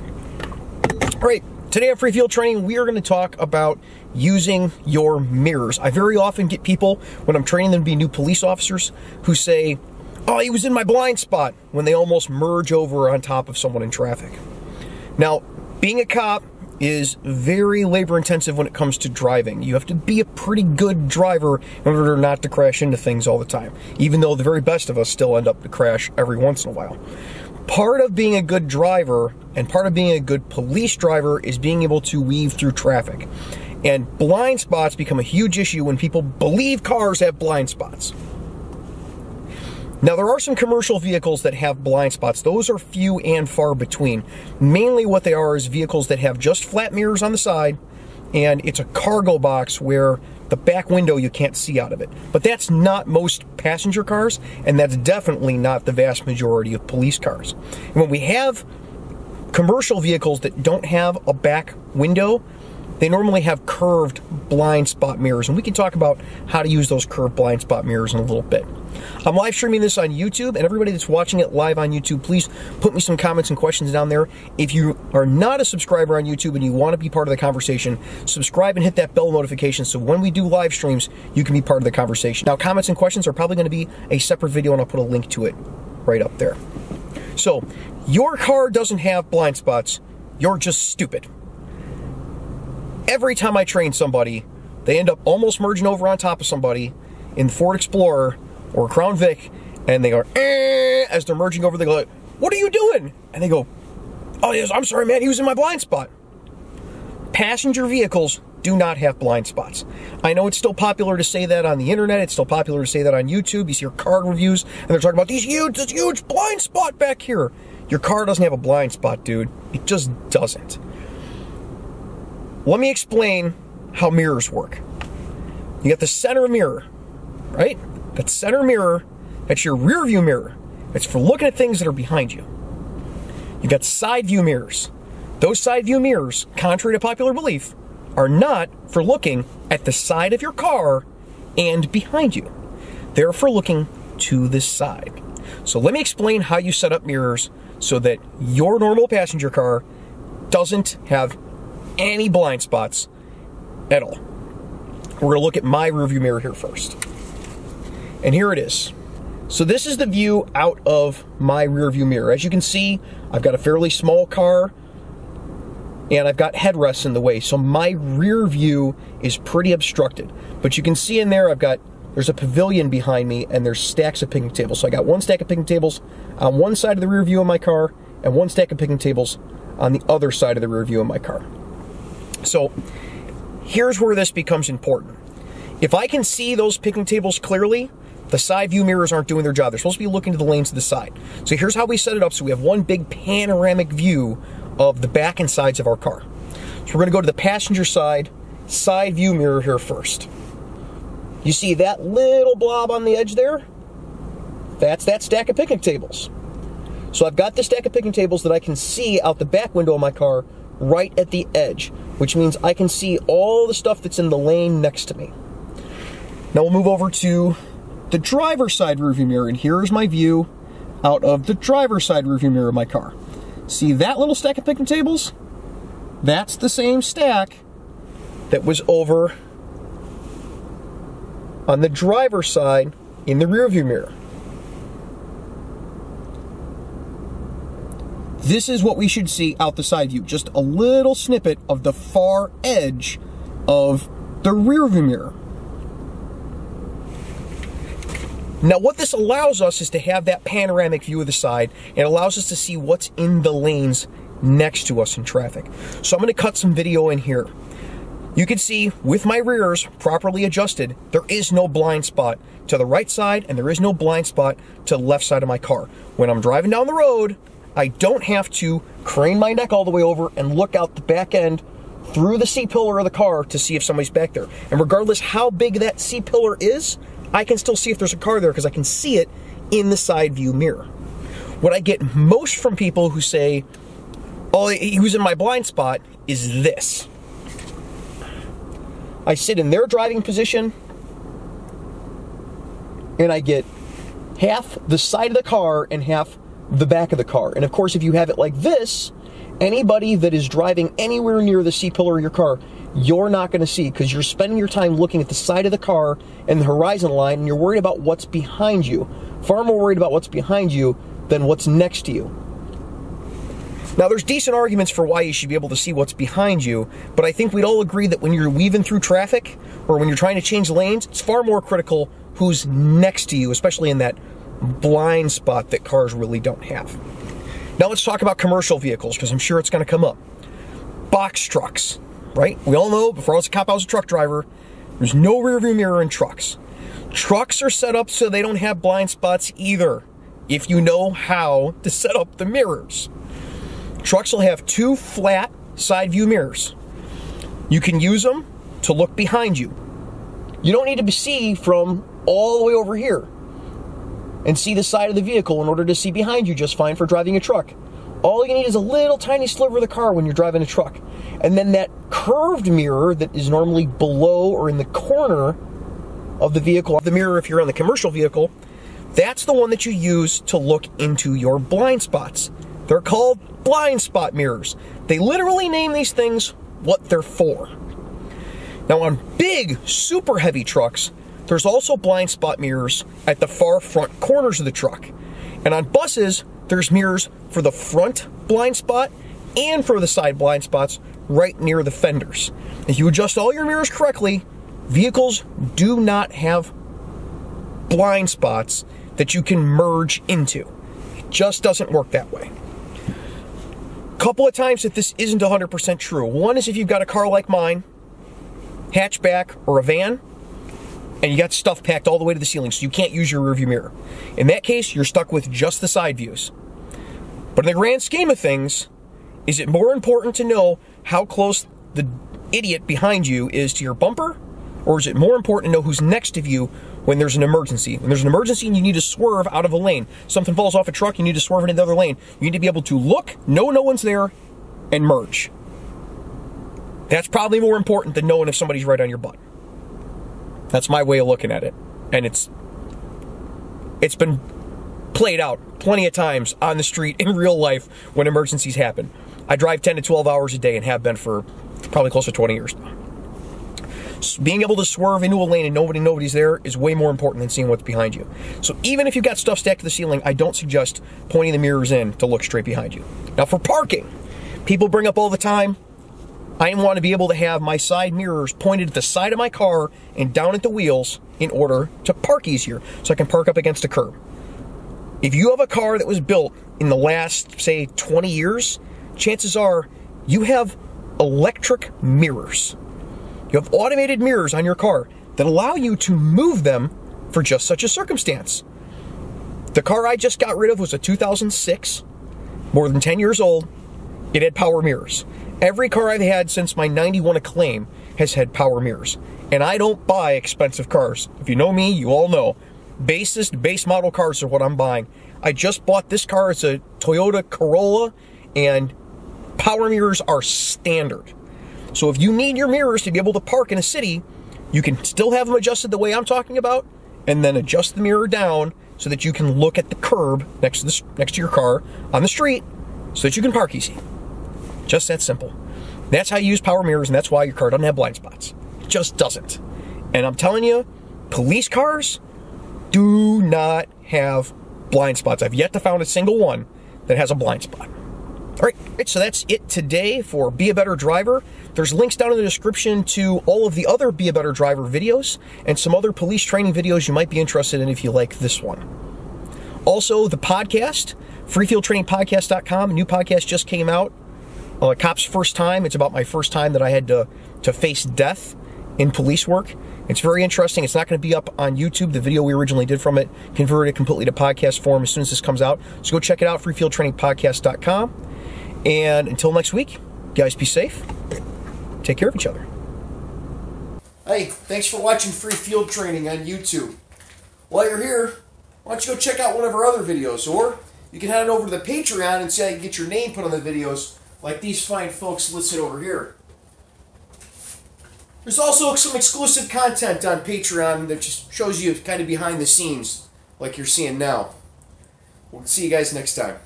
All right, today on Free Field Training, we are going to talk about using your mirrors. I very often get people, when I'm training them to be new police officers, who say, oh, he was in my blind spot, when they almost merge over on top of someone in traffic. Now, being a cop is very labor intensive when it comes to driving. You have to be a pretty good driver in order not to crash into things all the time, even though the very best of us still end up to crash every once in a while part of being a good driver and part of being a good police driver is being able to weave through traffic. And blind spots become a huge issue when people believe cars have blind spots. Now, there are some commercial vehicles that have blind spots. Those are few and far between. Mainly, what they are is vehicles that have just flat mirrors on the side, and it's a cargo box where the back window you can't see out of it. But that's not most passenger cars, and that's definitely not the vast majority of police cars. And when we have commercial vehicles that don't have a back window, they normally have curved blind spot mirrors, and we can talk about how to use those curved blind spot mirrors in a little bit. I'm live streaming this on YouTube, and everybody that's watching it live on YouTube, please put me some comments and questions down there. If you are not a subscriber on YouTube and you want to be part of the conversation, subscribe and hit that bell notification so when we do live streams, you can be part of the conversation. Now, comments and questions are probably going to be a separate video, and I'll put a link to it right up there. So, your car doesn't have blind spots, you're just stupid every time I train somebody, they end up almost merging over on top of somebody in the Ford Explorer or Crown Vic, and they go, eh, as they're merging over, they go, what are you doing? And they go, oh, yes, I'm sorry, man, he was in my blind spot. Passenger vehicles do not have blind spots. I know it's still popular to say that on the internet. It's still popular to say that on YouTube. You see your car reviews, and they're talking about these huge, this huge blind spot back here. Your car doesn't have a blind spot, dude. It just doesn't. Let me explain how mirrors work. You got the center mirror, right? That center mirror, that's your rear view mirror. It's for looking at things that are behind you. You got side view mirrors. Those side view mirrors, contrary to popular belief, are not for looking at the side of your car and behind you. They're for looking to the side. So let me explain how you set up mirrors so that your normal passenger car doesn't have any blind spots at all. We're going to look at my rearview mirror here first. And here it is. So this is the view out of my rearview mirror. As you can see, I've got a fairly small car and I've got headrests in the way. So my rear view is pretty obstructed. But you can see in there, I've got, there's a pavilion behind me and there's stacks of picnic tables. So I got one stack of picnic tables on one side of the rear view of my car and one stack of picnic tables on the other side of the rear view of my car. So here's where this becomes important. If I can see those picnic tables clearly, the side view mirrors aren't doing their job. They're supposed to be looking to the lanes to the side. So here's how we set it up. So we have one big panoramic view of the back and sides of our car. So we're gonna go to the passenger side, side view mirror here first. You see that little blob on the edge there? That's that stack of picnic tables. So I've got the stack of picnic tables that I can see out the back window of my car right at the edge, which means I can see all the stuff that's in the lane next to me. Now we'll move over to the driver's side rearview mirror, and here's my view out of the driver's side rearview mirror of my car. See that little stack of picnic tables? That's the same stack that was over on the driver's side in the rearview mirror. This is what we should see out the side view. Just a little snippet of the far edge of the rear view mirror. Now what this allows us is to have that panoramic view of the side. and allows us to see what's in the lanes next to us in traffic. So I'm gonna cut some video in here. You can see with my rears properly adjusted, there is no blind spot to the right side and there is no blind spot to the left side of my car. When I'm driving down the road, I don't have to crane my neck all the way over and look out the back end through the C-pillar of the car to see if somebody's back there. And regardless how big that C-pillar is, I can still see if there's a car there because I can see it in the side view mirror. What I get most from people who say, oh, he was in my blind spot, is this. I sit in their driving position and I get half the side of the car and half the back of the car. And of course, if you have it like this, anybody that is driving anywhere near the C pillar of your car, you're not going to see because you're spending your time looking at the side of the car and the horizon line and you're worried about what's behind you. Far more worried about what's behind you than what's next to you. Now, there's decent arguments for why you should be able to see what's behind you, but I think we'd all agree that when you're weaving through traffic or when you're trying to change lanes, it's far more critical who's next to you, especially in that blind spot that cars really don't have. Now, let's talk about commercial vehicles because I'm sure it's going to come up. Box trucks, right? We all know before I was a cop, I was a truck driver. There's no rear view mirror in trucks. Trucks are set up so they don't have blind spots either, if you know how to set up the mirrors. Trucks will have two flat side view mirrors. You can use them to look behind you. You don't need to see from all the way over here and see the side of the vehicle in order to see behind you just fine for driving a truck. All you need is a little tiny sliver of the car when you're driving a truck. And then that curved mirror that is normally below or in the corner of the vehicle, the mirror if you're on the commercial vehicle, that's the one that you use to look into your blind spots. They're called blind spot mirrors. They literally name these things what they're for. Now, on big, super heavy trucks, there's also blind spot mirrors at the far front corners of the truck. And on buses, there's mirrors for the front blind spot and for the side blind spots right near the fenders. If you adjust all your mirrors correctly, vehicles do not have blind spots that you can merge into. It just doesn't work that way couple of times that this isn't 100% true. One is if you've got a car like mine, hatchback or a van, and you got stuff packed all the way to the ceiling, so you can't use your rearview mirror. In that case, you're stuck with just the side views. But in the grand scheme of things, is it more important to know how close the idiot behind you is to your bumper, or is it more important to know who's next to you when there's an emergency. When there's an emergency and you need to swerve out of a lane, something falls off a truck, you need to swerve into the other lane. You need to be able to look, know no one's there, and merge. That's probably more important than knowing if somebody's right on your butt. That's my way of looking at it. And it's it's been played out plenty of times on the street in real life when emergencies happen. I drive 10 to 12 hours a day and have been for probably close to 20 years now being able to swerve into a lane and nobody nobody's there is way more important than seeing what's behind you. So even if you've got stuff stacked to the ceiling, I don't suggest pointing the mirrors in to look straight behind you. Now for parking, people bring up all the time, I want to be able to have my side mirrors pointed at the side of my car and down at the wheels in order to park easier so I can park up against a curb. If you have a car that was built in the last, say, 20 years, chances are you have electric mirrors. You have automated mirrors on your car that allow you to move them for just such a circumstance. The car I just got rid of was a 2006, more than 10 years old. It had power mirrors. Every car I've had since my 91 Acclaim has had power mirrors. And I don't buy expensive cars. If you know me, you all know. Basest base model cars are what I'm buying. I just bought this car. It's a Toyota Corolla, and power mirrors are standard. So if you need your mirrors to be able to park in a city, you can still have them adjusted the way I'm talking about, and then adjust the mirror down so that you can look at the curb next to the, next to your car on the street, so that you can park easy. Just that simple. That's how you use power mirrors, and that's why your car doesn't have blind spots. It just doesn't. And I'm telling you, police cars do not have blind spots. I've yet to find a single one that has a blind spot. All right, so that's it today for Be a Better Driver. There's links down in the description to all of the other Be a Better Driver videos and some other police training videos you might be interested in if you like this one. Also, the podcast, freefieldtrainingpodcast.com, a new podcast just came out. Uh, Cop's first time. It's about my first time that I had to, to face death in police work. It's very interesting. It's not going to be up on YouTube. The video we originally did from it converted it completely to podcast form as soon as this comes out. So go check it out, freefieldtrainingpodcast.com. And until next week, guys, be safe. Take care of each other. Hey, thanks for watching Free Field Training on YouTube. While you're here, why don't you go check out one of our other videos, or you can head on over to the Patreon and see how you can get your name put on the videos, like these fine folks listed over here. There's also some exclusive content on Patreon that just shows you kind of behind the scenes, like you're seeing now. We'll see you guys next time.